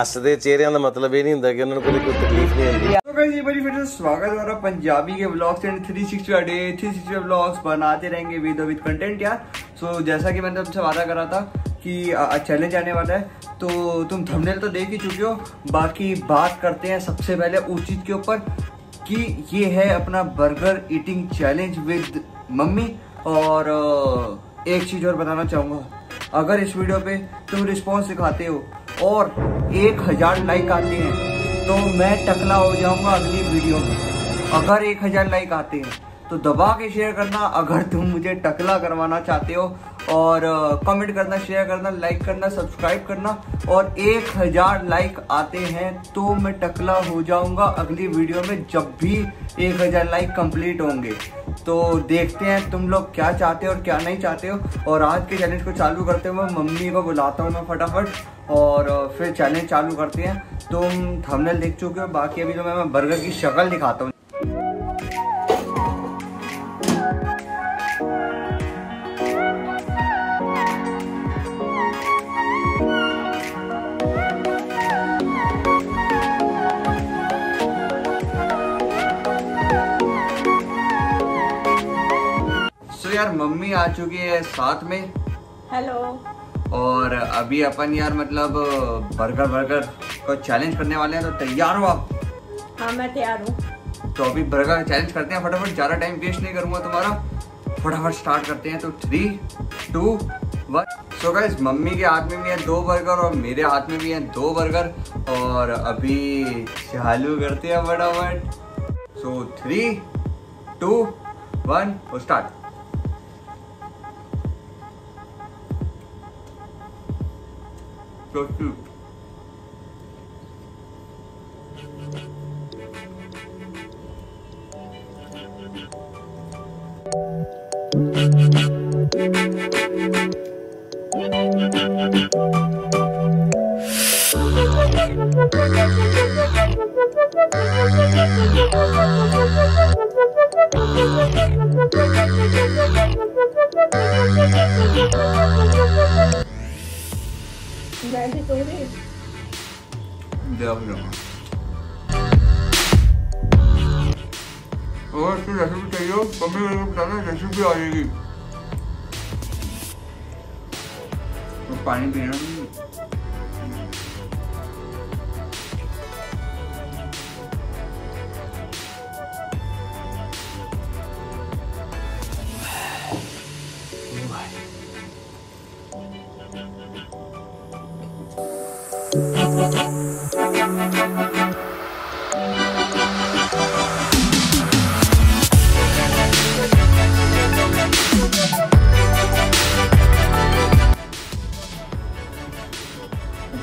ਹੱਸਦੇ ਚਿਹਰਿਆਂ ਦਾ ਮਤਲਬ ਇਹ ਨਹੀਂ ਹੁੰਦਾ ਕਿ ਉਹਨਾਂ ਨੂੰ ਕੋਈ ਕੋਈ ਤਕਲੀਫ ਨਹੀਂ ਹੁੰਦੀ तो गाइस ये बड़ी फिर से स्वागत है हमारा पंजाबी के ब्लॉग्स एंड 360 डे 360 ब्लॉग्स बनाते रहेंगे विद विद कंटेंट यार सो so, जैसा कि मैंने तुमसे वादा करा था कि चैलेंज आने वाला है तो तुम थंबनेल तो देख ही चुके हो बाकी बात करते हैं सबसे पहले उस चीज के ऊपर कि ये है अपना burger eating challenge with mummy और अ, एक चीज और बताना चाहूंगा अगर इस वीडियो पे तुम रिस्पॉन्स दिखाते हो और एक हज़ार लाइक आते हैं तो मैं टकला हो जाऊँगा अगली वीडियो में। अगर एक हज़ार लाइक आते हैं तो दबा के शेयर करना। अगर तुम मुझे टकला करवाना चाहते हो और कमेंट करना शेयर करना लाइक करना सब्सक्राइब करना और एक हज़ार लाइक आते हैं तो मैं टकला हो जाऊँगा अगली वीडियो में जब भी एक हज़ार लाइक कंप्लीट होंगे। तो देखते हैं तुम लोग क्या चाहते हो और क्या नहीं चाहते हो। और आज के चैलेंज को चालू करते हुए मम्मी को बुलाता हूँ मैं फटाफट। और फिर चैलेंज चालू करते हैं। तुम थंबनेल देख चुके हो बाकी अभी तो मैं, बर्गर की शक्ल दिखाता हूँ। यार मम्मी आ चुकी है साथ में। हेलो और अभी अपन यार मतलब बर्गर बर्गर को चैलेंज करने वाले हैं तो तैयार हो आप? हाँ मैं तैयार हूँ। तो अभी बर्गर चैलेंज करते हैं फटाफट ज़्यादा टाइम वेस्ट नहीं करूँगा तुम्हारा। फटाफट स्टार्ट करते हैं तो three two one so guys mummy के हाथ में भी है दो बर्गर और मेरे हाथ में भी है दो बर्गर और अभी चालू करते हैं फटाफट। So three two one start So cute. मैं और इसकी रेसिपी चाहिए हो, मम्मी मेरे को बताना रेसिपी आ जाएगी। तो पानी पीना।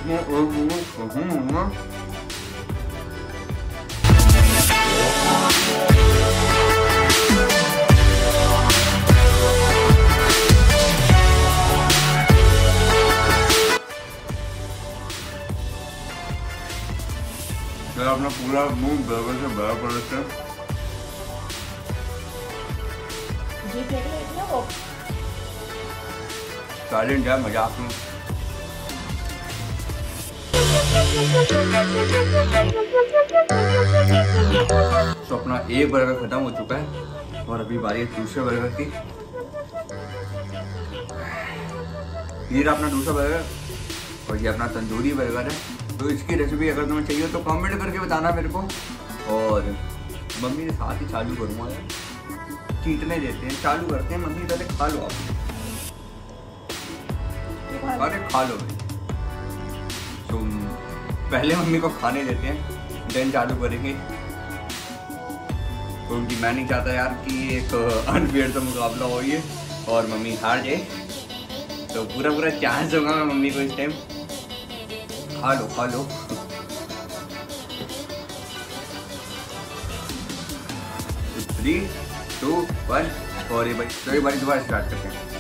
इसमें और वो कहीं होगा मैं अपना पूरा मुँह बर्गर से भरा पड़ है। मज़ाक में। तो अपना एक बर्गर खत्म हो चुका है और अभी बारी है दूसरे बर्गर की। ये रहा अपना दूसरा बर्गर और ये अपना तंदूरी बर्गर है। तो इसकी रेसिपी अगर तुम्हें चाहिए तो कमेंट करके बताना मेरे को। और मम्मी के साथ ही चालू करूँगा यार। चीटने देते हैं, चालू करते हैं। मम्मी पहले खा लो आप। अरे खा लो भाई। तुम पहले मम्मी को खाने देते हैं देन चालू करेंगे। क्योंकि मैं नहीं चाहता यार कि, एक अनफेयर सा मुकाबला हो ये, और मम्मी हार जाए तो पूरा पूरा चांस होगा मैं मम्मी को इस टाइम खा लो खा लो। थ्री टू वन और तो ये बारी दोबारा स्टार्ट करते हैं।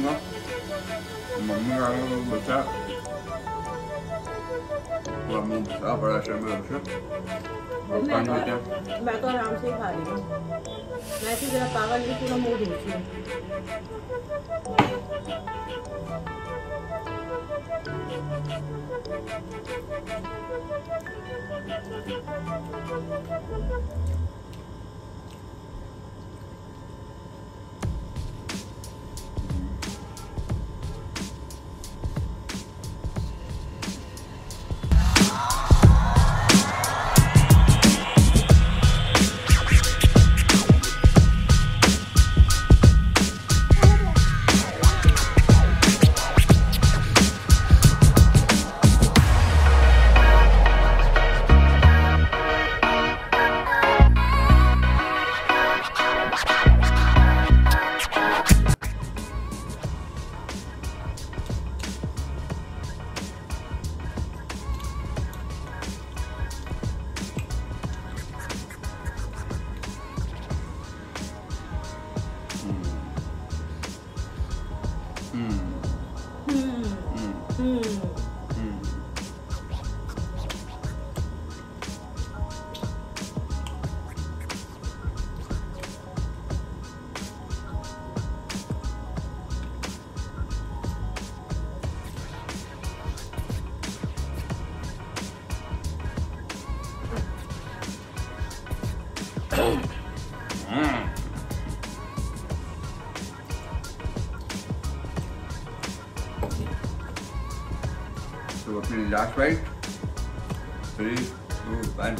मम्मी का बच्चा मम्मी का बड़ा शर्म है मैं तो, आराम से खा रही हूँ। मैं तो जरा पागल नहीं पूरा मुँह धुलती हूँ। 嗯嗯嗯嗯嗯。last right three two one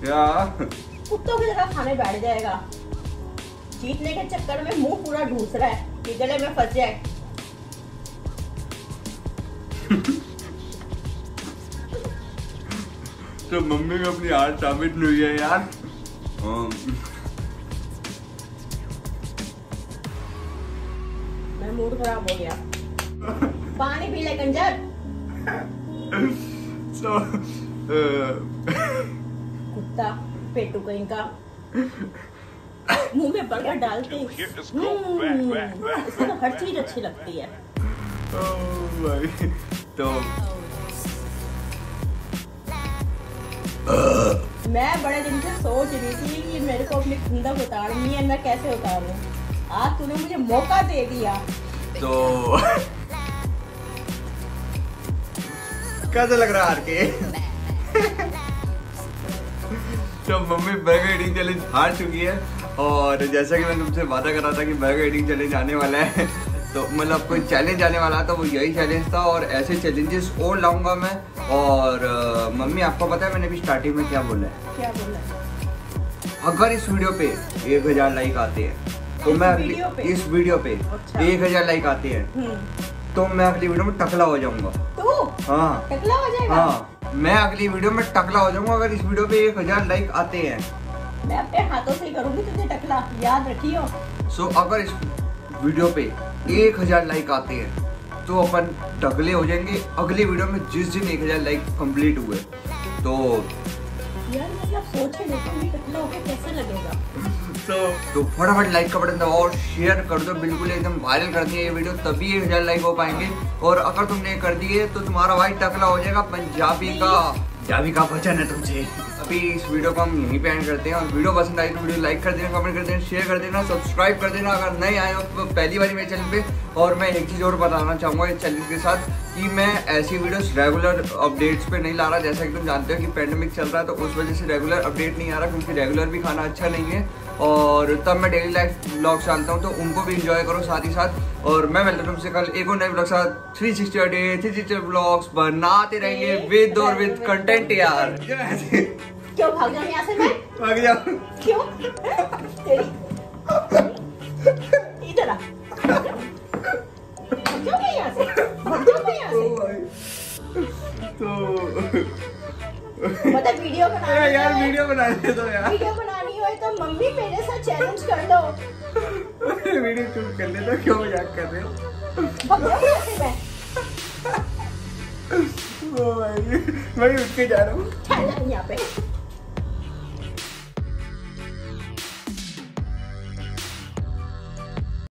क्या? कुत्तों की तरह खाने बैठ जाएगा। जीतने के चक्कर में मुँह पूरा ढूंस रहा है। गले में फंस जाए। तो मम्मी को अपनी हार साबित नहीं हुई है यार। हाँ, मैं मूड खराब हो गया। पानी पी ले कंजर। So, uh, कुत्ता पेटू कहीं का। मुँह में बर्गर डालते ही, हम्म, इसको तो हर चीज़ अच्छी लगती है। Oh तो मैं बड़े दिन से सोच रही थी कि मेरे को अपनी खुंदक उतारनी है, मैं कैसे उतारूं? आज तूने मुझे मौका दे दिया। तो कैसा लग रहा है आर के तो मम्मी बैग एडिंग चैलेंज हार चुकी है, और जैसा कि मैंने तुमसे वादा करा था कि बैग एडिंग चैलेंज आने वाला है तो मतलब कोई चैलेंज आने वाला था वो यही चैलेंज था और ऐसे चैलेंजेस और लाऊँगा मैं। और मम्मी आपको पता है मैंने अभी स्टार्टिंग में क्या बोला है? क्या बोला अगर इस वीडियो पे एक हज़ार लाइक आते हैं तो मैं अगली इस वीडियो पे अच्छा। एक हज़ार लाइक आते हैं हम्म। तो मैं अगली वीडियो में टकला हो जाऊँगा। तू? हाँ। टकला हो जाएगा? हाँ। मैं अगली वीडियो में टकला हो जाऊँगा अगर इस वीडियो पे एक हज़ार लाइक आते हैं। मैं अपने हाथों से करूँगी तुझे टकला। याद रखियो। सो अगर इस वीडियो पे एक हज़ार लाइक आते हैं तो अपन टकले हो जाएँगे। अगली वीडियो में जिस दिन एक हज़ार लाइक कंप्लीट हुए तो यार मतलब सोचे देखो टकला होके कैसे लगेगा। तो तो फटाफट लाइक का बटन दबाओ और शेयर कर दो बिल्कुल एकदम वायरल कर दिए ये वीडियो तभी एक हज़ार लाइक हो पाएँगे। और अगर तुमने कर दिए तो तुम्हारा भाई टकला हो जाएगा पंजाबी का पंजाबी का वचन है तुमसे। अभी इस वीडियो को हम यहीं पे एंड करते हैं। और वीडियो पसंद आई तो वीडियो लाइक कर देना कमेंट कर देना शेयर कर देना सब्सक्राइब कर देना। अगर नहीं आए हो तो पहली बार मेरे चैनल पे। और मैं एक चीज़ और बताना चाहूँगा इस चैनल के साथ कि मैं ऐसी वीडियोस रेगुलर अपडेट्स पे नहीं ला रहा। जैसा कि तुम जानते हो कि पैंडमिक चल रहा है तो उस वजह से रेगुलर अपडेट नहीं आ रहा क्योंकि रेगुलर भी खाना अच्छा नहीं है। और तब मैं डेली लाइफ ब्लॉग्स डालता हूँ तो उनको भी इंजॉय करो साथ ही साथ। और मैं मिलता हूँ तुमसे कल एक और नए ब्लॉग साथ। Three sixty day three sixty blogs बनाते रहेंगे विद और विद कंटेंट यार। क्यों भाग जाऊँ यहाँ से मैं भाग जाओ क्यों तेरी इधर आ भाग जाओ मैं यहाँ से भाग जाओ मैं यहाँ से तो मतलब वीडियो बनानी अरे यार वीडियो बना दे दो यार वीडियो बनानी हो तो मम्मी मेरे साथ चैलेंज कर दो वीडियो शूट कर ले तो क्यों मज़ाक कर रहे हो भाग जाओ यहाँ से मैं Oh my मैं उठ के जा रहा हूँ यहाँ पे